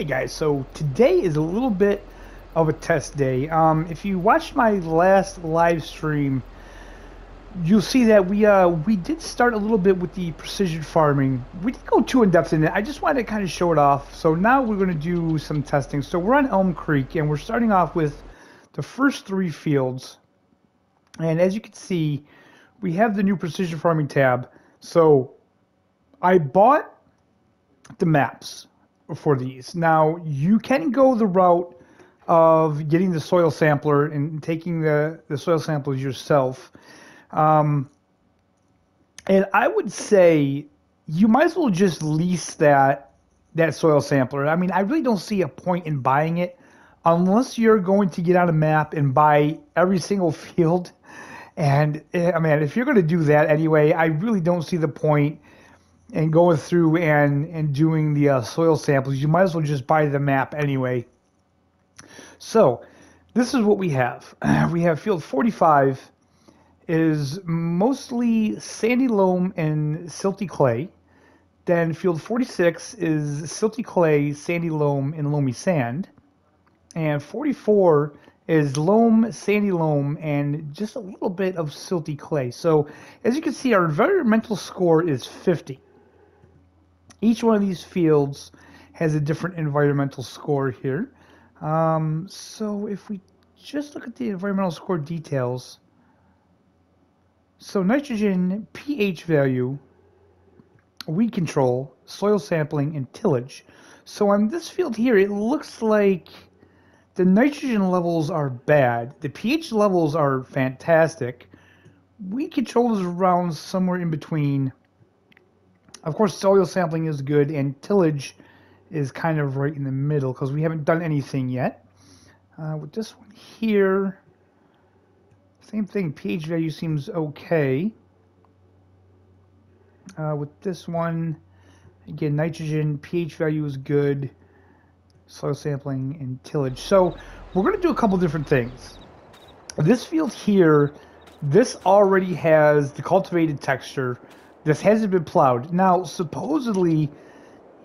Hey guys, so today is a little bit of a test day. Um, if you watched my last live stream, you'll see that we uh, we did start a little bit with the precision farming. We didn't go too in depth in it. I just wanted to kind of show it off. So now we're going to do some testing. So we're on Elm Creek and we're starting off with the first three fields. And as you can see, we have the new precision farming tab. So I bought the maps for these. Now you can go the route of getting the soil sampler and taking the, the soil samples yourself. Um, and I would say you might as well just lease that that soil sampler. I mean, I really don't see a point in buying it unless you're going to get on a map and buy every single field. And eh, I mean, if you're going to do that anyway, I really don't see the point in going through and and doing the uh, soil samples. You might as well just buy the map anyway. So, this is what we have. We have field 45 is mostly sandy loam and silty clay. Then field 46 is silty clay, sandy loam, and loamy sand. And 44 is loam, sandy loam, and just a little bit of silty clay. So as you can see, our environmental score is 50. Each one of these fields has a different environmental score here. Um, so if we just look at the environmental score details, so nitrogen pH value, weed control, soil sampling, and tillage. So on this field here, it looks like the nitrogen levels are bad. The pH levels are fantastic. Weed control is around somewhere in between. Of course, soil sampling is good, and tillage is kind of right in the middle because we haven't done anything yet. Uh, with this one here, same thing, pH value seems okay. Uh, with this one, again, nitrogen, pH value is good. Soil sampling and tillage. So we're going to do a couple different things. This field here, this already has the cultivated texture. This hasn't been plowed. Now, supposedly,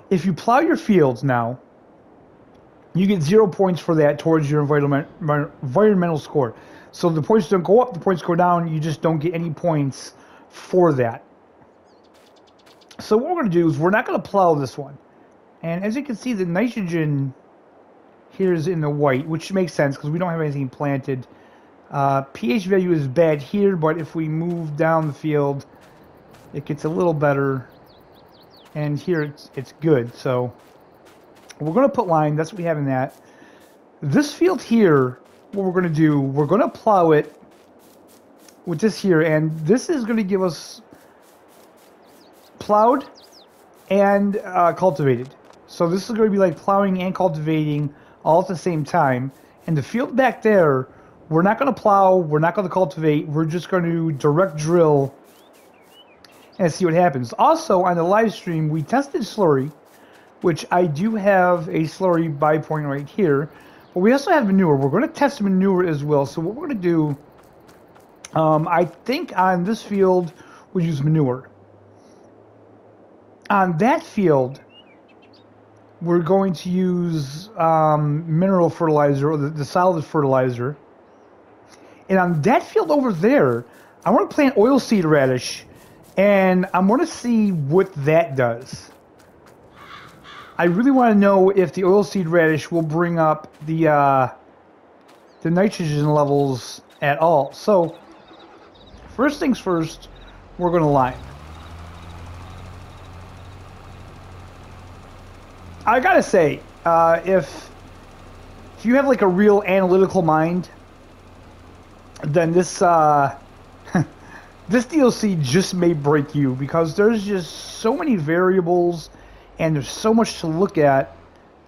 if you plow your fields now, you get zero points for that towards your environment, environmental score. So the points don't go up, the points go down, you just don't get any points for that. So what we're going to do is we're not going to plow this one. And as you can see, the nitrogen here is in the white, which makes sense because we don't have anything planted. Uh, pH value is bad here, but if we move down the field, it gets a little better. And here it's, it's good. So we're going to put lime. That's what we have in that. This field here what we're going to do, we're going to plow it with this here, and this is going to give us plowed and uh, cultivated. So this is going to be like plowing and cultivating all at the same time. And the field back there, we're not going to plow, we're not going to cultivate, we're just going to direct drill and see what happens. Also, on the live stream, we tested slurry, which I do have a slurry buy point right here. But we also have manure. We're going to test manure as well. So what we're going to do, um, I think on this field, we'll use manure. On that field, we're going to use um, mineral fertilizer or the, the solid fertilizer. And on that field over there, I want to plant oilseed radish, and I'm going to see what that does. I really want to know if the oilseed radish will bring up the uh, the nitrogen levels at all. So, first things first, we're going to lime. I gotta say, uh, if if you have like a real analytical mind, then this uh, this DLC just may break you because there's just so many variables and there's so much to look at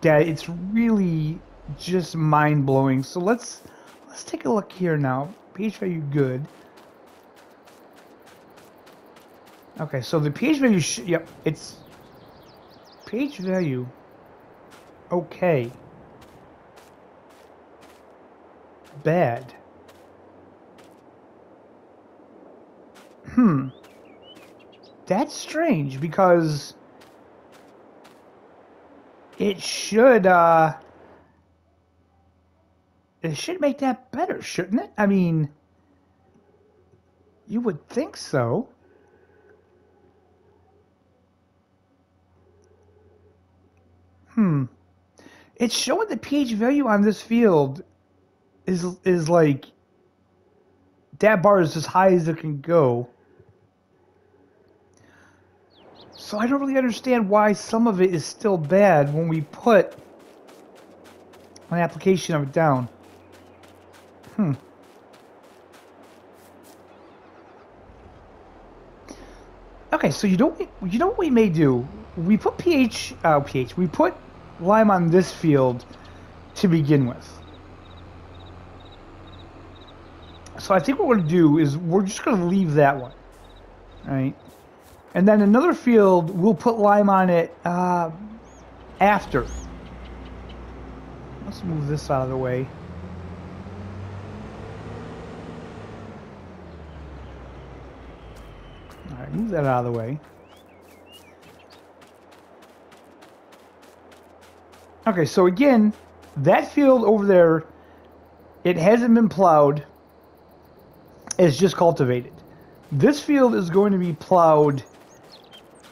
that it's really just mind blowing. So let's let's take a look here now. pH value good. Okay, so the pH value, yep, it's pH value. Okay. Bad. Hmm. That's strange because it should uh it should make that better, shouldn't it? I mean, you would think so. Hmm. It's showing the pH value on this field is is like that bar is as high as it can go. So I don't really understand why some of it is still bad when we put an application of it down. Hmm. Okay, so you don't you know what we may do? We put pH uh, pH. We put lime on this field to begin with. So I think what we're to do is we're just to leave that one. Right? And then another field, we'll put lime on it uh, after. Let's move this out of the way. Alright, move that out of the way. Okay, so again, that field over there, it hasn't been plowed. It's just cultivated. This field is going to be plowed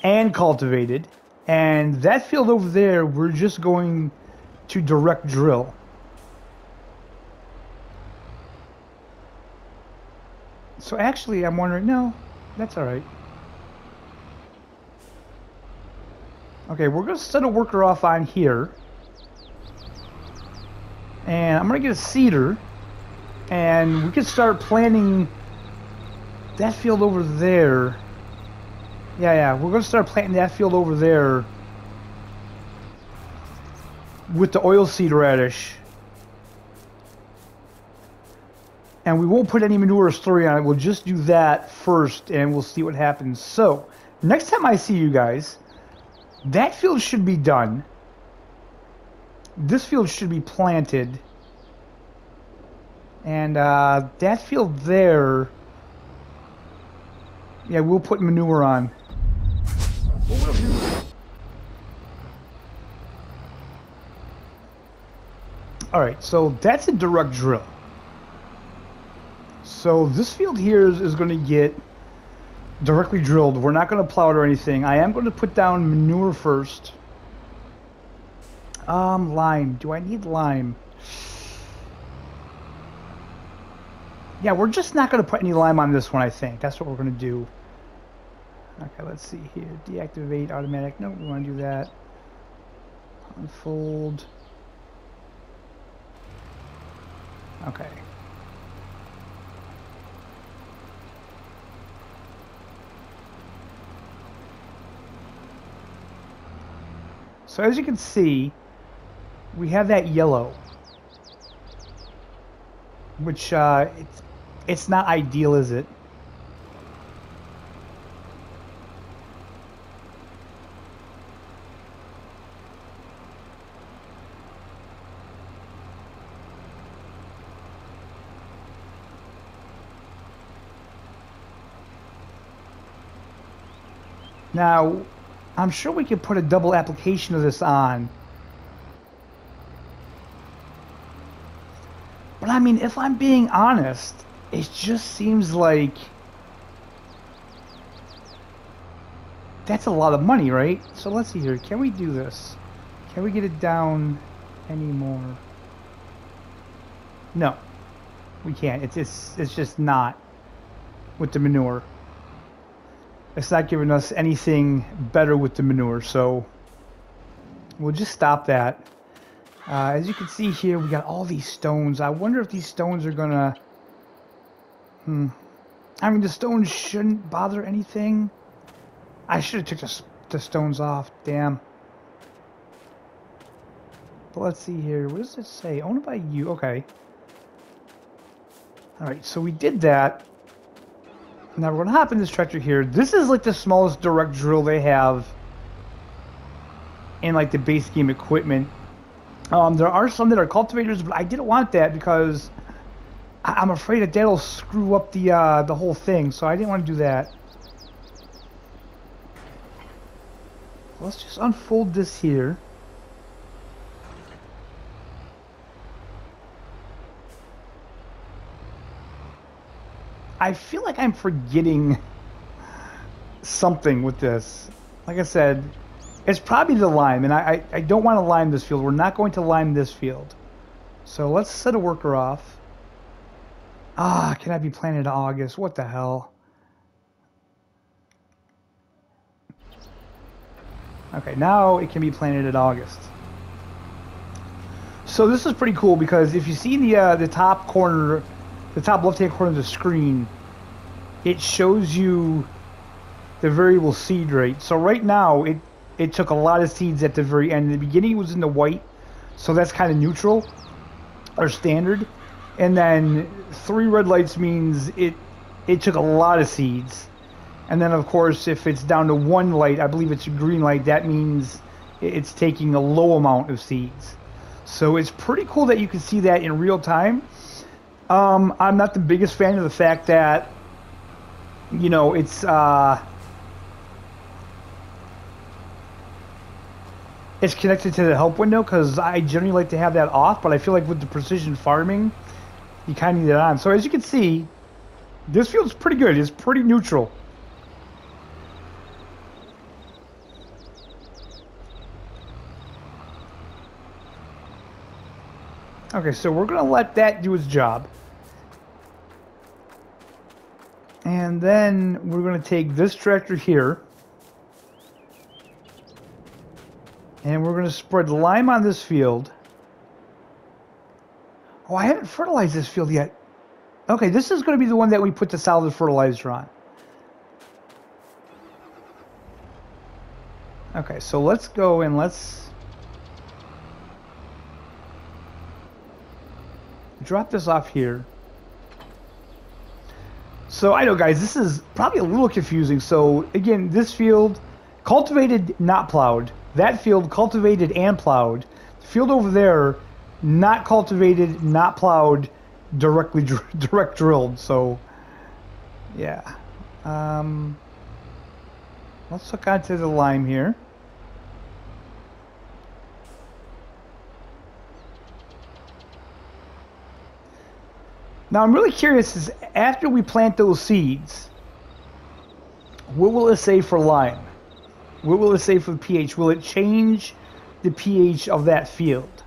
and cultivated. And that field over there, we're just going to direct drill. So actually, I'm wondering, no, that's all right. Okay, we're going to set a worker off on here. And I'm going to get a seeder. And we can start planting that field over there. Yeah, yeah, we're going to start planting that field over there with the oilseed radish. And we won't put any manure or slurry on it. We'll just do that first and we'll see what happens. So, next time I see you guys, that field should be done. This field should be planted. And uh, that field there, yeah, we'll put manure on. Alright, so that's a direct drill. So this field here is, is going to get directly drilled. We're not going to plow it or anything. I am going to put down manure first. Um, lime. Do I need lime? Yeah, we're just not going to put any lime on this one, I think. That's what we're going to do. Okay, let's see here. Deactivate automatic. No, we want to do that. Unfold. Okay. So as you can see, we have that yellow, which uh, it's, it's not ideal, is it? Now, I'm sure we could put a double application of this on. But I mean, if I'm being honest, it just seems like that's a lot of money, right? So let's see here. Can we do this? Can we get it down anymore? No, we can't. It's it's it's just not with the manure it's not giving us anything better with the manure, so we'll just stop that. Uh, as you can see here, we got all these stones. I wonder if these stones are gonna... Hmm. I mean, the stones shouldn't bother anything. I should have took the, the stones off. Damn. But let's see here. What does it say? Owned by you. Okay. Alright, so we did that. Now we're going to hop in this tractor here. This is like the smallest direct drill they have in like the base game equipment. Um, there are some that are cultivators, but I didn't want that because I am afraid that that'll screw up the uh, the whole thing. So I didn't want to do that. Let's just unfold this here. I feel like I'm forgetting something with this. Like I said, it's probably the lime, and I, I, I don't want to lime this field. We're not going to lime this field. So let's set a worker off. Ah, can I be planted in August? What the hell? Okay, now it can be planted in August. So this is pretty cool because if you see the uh, the top corner, the top left-hand corner of the screen, it shows you the variable seed rate. So right now, it it took a lot of seeds at the very end. In the beginning, was in the white, so that's kind of neutral or standard. And then three red lights means it it took a lot of seeds. And then of course, if it's down to one light, I believe it's a green light. That means it's taking a low amount of seeds. So it's pretty cool that you can see that in real time. Um, I'm not the biggest fan of the fact that, you know, it's uh, it's connected to the help window because I generally like to have that off, but I feel like with the precision farming, you kind of need it on. So as you can see, this feels pretty good. It's pretty neutral. Okay, so we're going to let that do its job. And then we're going to take this tractor here. And we're going to spread lime on this field. Oh, I haven't fertilized this field yet. Okay, this is going to be the one that we put the solid fertilizer on. Okay, so let's go and let's drop this off here. So I know, guys, this is probably a little confusing. So again, this field, cultivated, not plowed. That field, cultivated and plowed. The field over there, not cultivated, not plowed, directly direct drilled. So, yeah. Um, let's look onto the lime here. Now I'm really curious is after we plant those seeds, what will it say for lime? What will it say for pH? Will it change the pH of that field?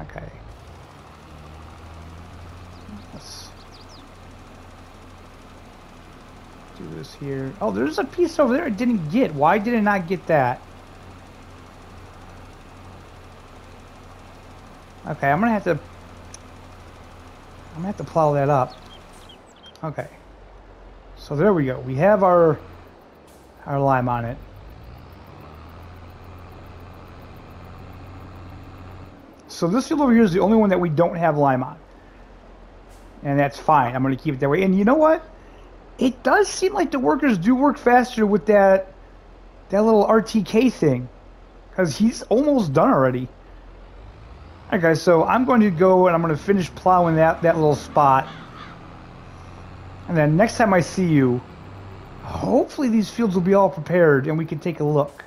Okay. Let's do this here. Oh, there's a piece over there I didn't get. Why did I not get that? Okay, I'm gonna have to... I'm gonna have to plow that up. Okay. So there we go. We have our our lime on it. So this field over here is the only one that we don't have lime on. And that's fine. I'm going to keep it that way. And you know what? It does seem like the workers do work faster with that that little RTK thing. Because he's almost done already. Alright guys, so I'm going to go and I'm going to finish plowing that, that little spot. And then next time I see you, hopefully these fields will be all prepared and we can take a look.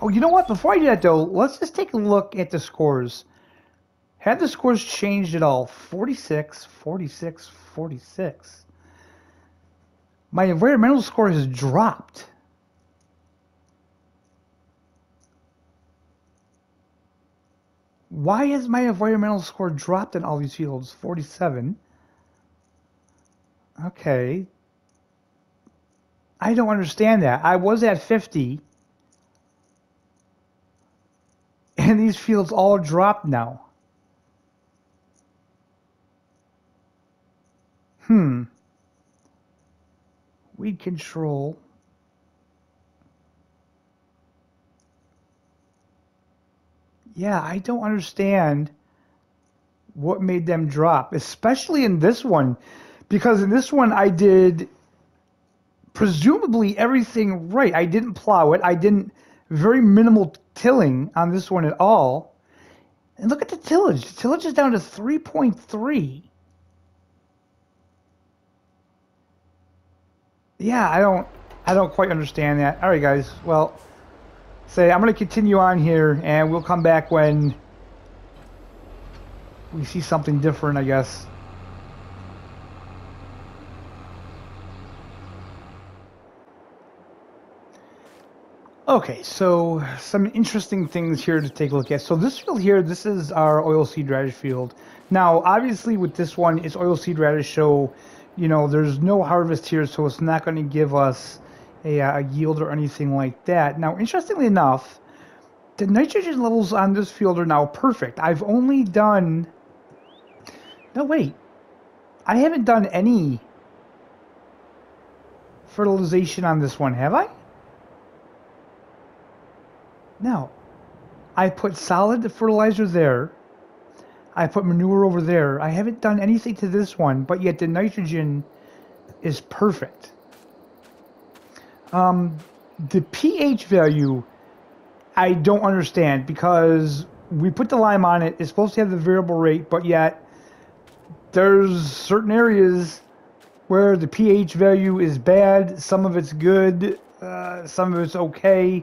Oh, you know what? Before I do that though, let's just take a look at the scores. Have the scores changed at all? 46, 46, 46. My environmental score has dropped. Why has my environmental score dropped in all these fields? 47. Okay. I don't understand that. I was at 50. And these fields all dropped now. Hmm. Weed control. Yeah, I don't understand what made them drop, especially in this one, because in this one I did presumably everything right. I didn't plow it. I didn't very minimal tilling on this one at all. And look at the tillage. The tillage is down to 3.3. Yeah, I don't I don't quite understand that. All right, guys. Well, say I'm going to continue on here and we'll come back when we see something different, I guess. Okay, so some interesting things here to take a look at. So this field here, this is our oilseed radish field. Now, obviously with this one, it's oilseed radish, so, you know, there's no harvest here, so it's not going to give us a, uh, a yield or anything like that. Now, interestingly enough, the nitrogen levels on this field are now perfect. I've only done... No, wait. I haven't done any fertilization on this one, have I? Now, I put solid fertilizer there. I put manure over there. I haven't done anything to this one, but yet the nitrogen is perfect. Um, the pH value, I don't understand because we put the lime on it. It's supposed to have the variable rate, but yet there's certain areas where the pH value is bad. Some of it's good. Uh, some of it's okay.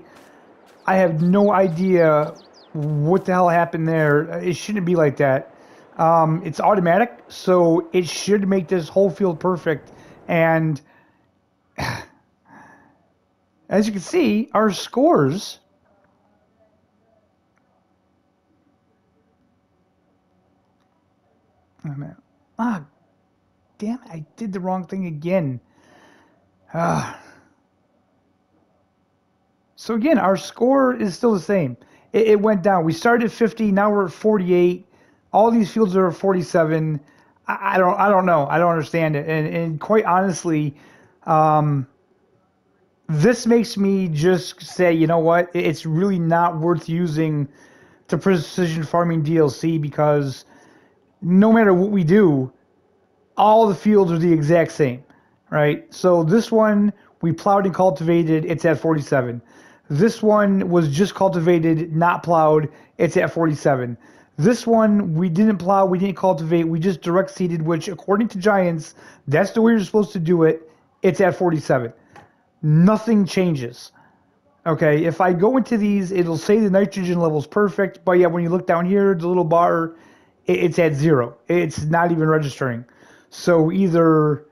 I have no idea what the hell happened there. It shouldn't be like that. Um, it's automatic, so it should make this whole field perfect. And as you can see, our scores. Oh man. Ah, damn it, I did the wrong thing again. Ah. So again, our score is still the same. It, it, went down. We started at 50, now we're at 48. All these fields are 47. I, I don't I don't know. I don't understand it. And and quite honestly, um, this makes me just say, you know what? It's really not worth using the precision farming DLC because no matter what we do, all the fields are the exact same, right? So this one we plowed and cultivated, it's at 47. This one was just cultivated, not plowed. It's at 47. This one, we didn't plow, we didn't cultivate, we just direct seeded, which according to Giants, that's the way you're supposed to do it. It's at 47. Nothing changes. Okay, if I go into these, it'll say the nitrogen level is perfect, but yeah, when you look down here, the little bar, it's at zero. It's not even registering. So either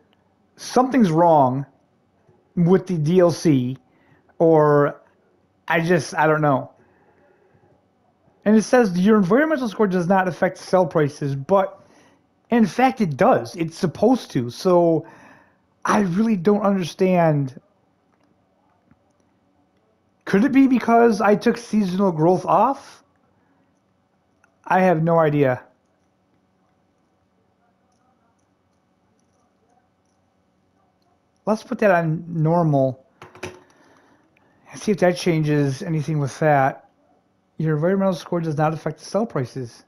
something's wrong with the DLC, or I just, I don't know. And it says your environmental score does not affect sell prices, but in fact it does. It's supposed to. So I really don't understand. Could it be because I took seasonal growth off? I have no idea. Let's put that on normal see if that changes anything with that. Your environmental score does not affect the sell prices.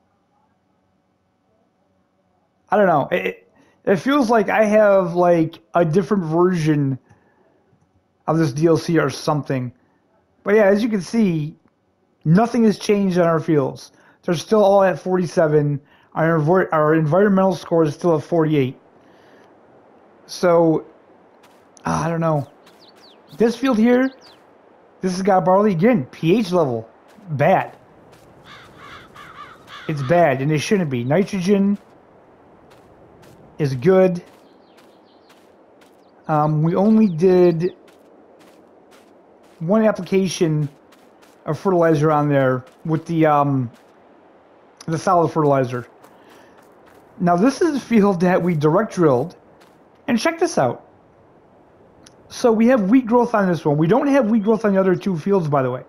I don't know. It, it feels like I have like a different version of this DLC or something. But yeah, as you can see, nothing has changed on our fields. They're still all at 47. Our, our environmental score is still at 48. So, I don't know. This field here, this has got barley again. pH level. Bad. It's bad, and it shouldn't be. Nitrogen is good. Um, we only did one application of fertilizer on there with the um, the solid fertilizer. Now this is a field that we direct drilled, and check this out. So we have wheat growth on this one. We don't have wheat growth on the other two fields, by the way.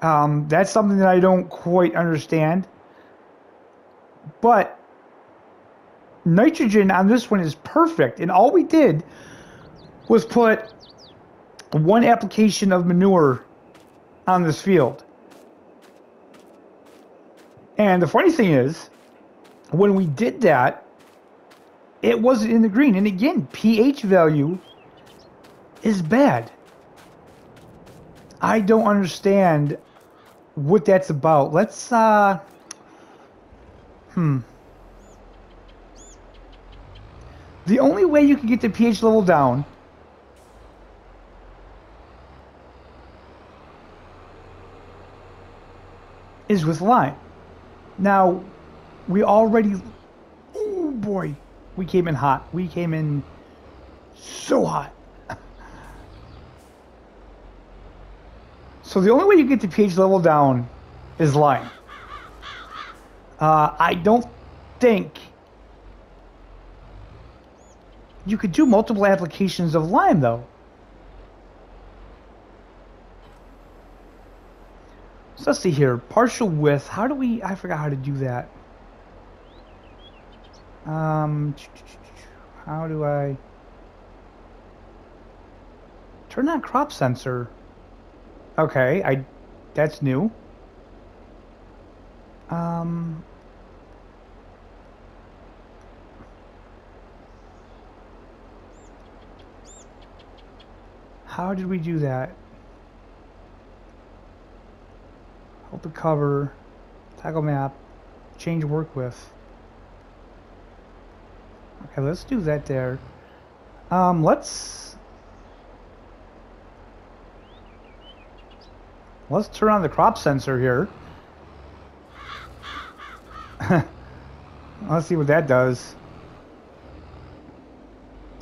Um, that's something that I don't quite understand. But nitrogen on this one is perfect. And all we did was put one application of manure on this field. And the funny thing is, when we did that, it wasn't in the green. And again, pH value is bad. I don't understand what that's about. Let's, uh, hmm. The only way you can get the pH level down is with lime. Now, We already. Oh boy, we came in hot. We came in so hot. So the only way you get the pH level down is lime. Uh, I don't think you could do multiple applications of lime though. So let's see here. Partial width. How do we? I forgot how to do that. Um, how do I turn on crop sensor? Okay, I. That's new. Um. How did we do that? Open cover, toggle map, change work with. Okay, let's do that there. Um, let's let's turn on the crop sensor here. let's see what that does.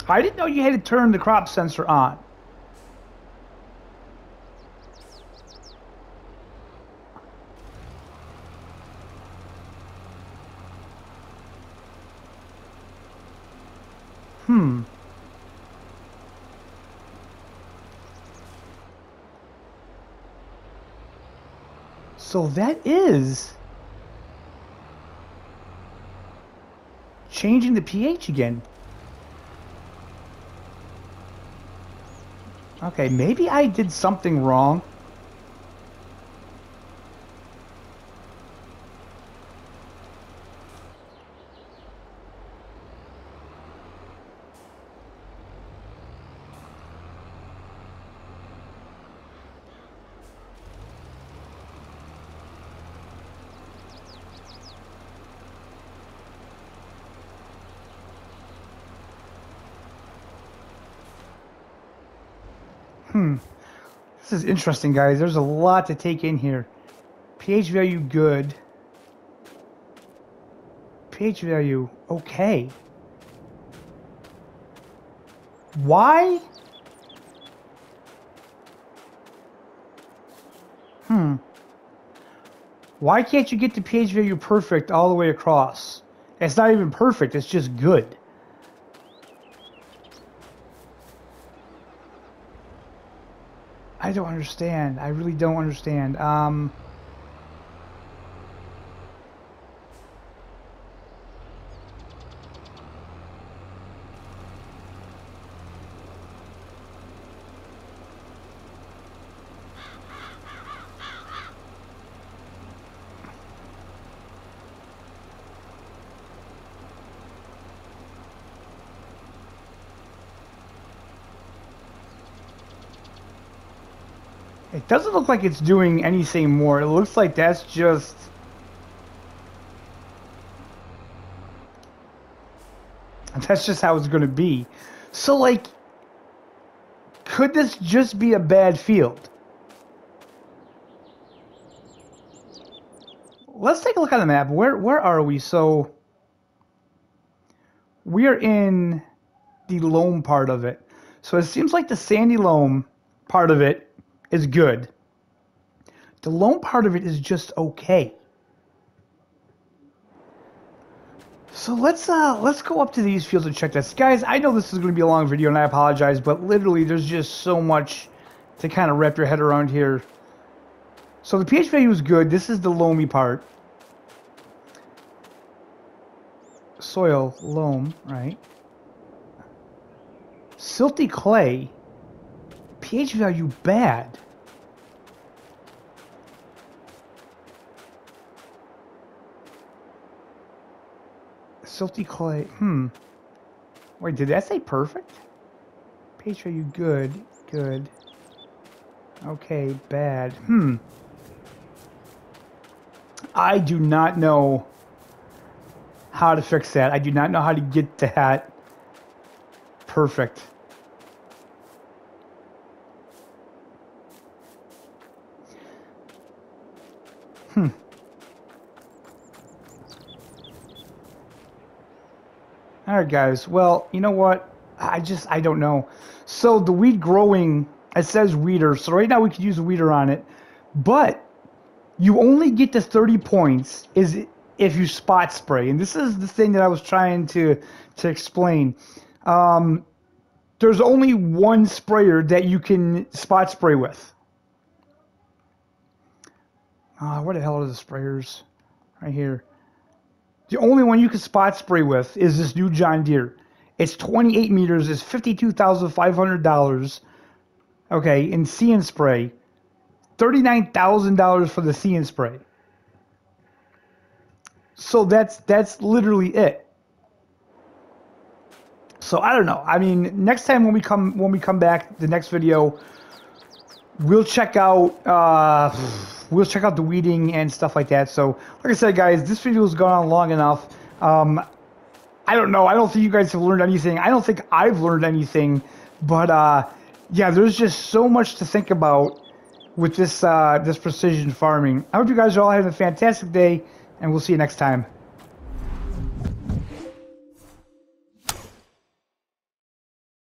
I didn't know you had to turn the crop sensor on. Hmm. So that is changing the pH again. Okay, maybe I did something wrong. Hmm. This is interesting, guys. There's a lot to take in here. pH value good. pH value okay. Why? Hmm. Why can't you get the pH value perfect all the way across? It's not even perfect, it's just good. Don't understand. I really don't understand. Um, It doesn't look like it's doing anything more. It looks like that's just... That's just how it's going to be. So, like, could this just be a bad field? Let's take a look at the map. Where where are we? So, we're in the loam part of it. So it seems like the sandy loam part of it is good. The loam part of it is just okay. So let's uh let's go up to these fields and check this. Guys, I know this is going to be a long video and I apologize, but literally there's just so much to kind of wrap your head around here. So the pH value is good. This is the loamy part. Soil, loam, right? Silty clay, pH value bad. Silty clay. Hmm. Wait, did that say perfect? pH you good. Good. Okay, bad. Hmm. I do not know how to fix that. I do not know how to get that perfect. Hmm. All right, guys. Well, you know what? I just I don't know. So the weed growing, it says weeder. So right now we could use a weeder on it, but you only get to 30 points is if you spot spray. And this is the thing that I was trying to to explain. Um, there's only one sprayer that you can spot spray with. Uh, what the hell are the sprayers? Right here. The only one you can spot spray with is this new John Deere. It's 28 meters. It's $52,500. Okay, in See and Spray. $39,000 for the See and Spray. So that's that's literally it. So I don't know. I mean, next time when we come when we come back, the next video, we'll check out uh, we'll check out the weeding and stuff like that. So, like I said, guys, this video has gone on long enough. Um, I don't know. I don't think you guys have learned anything. I don't think I've learned anything. But uh, yeah, there's just so much to think about with this uh, this precision farming. I hope you guys are all having a fantastic day, and we'll see you next time.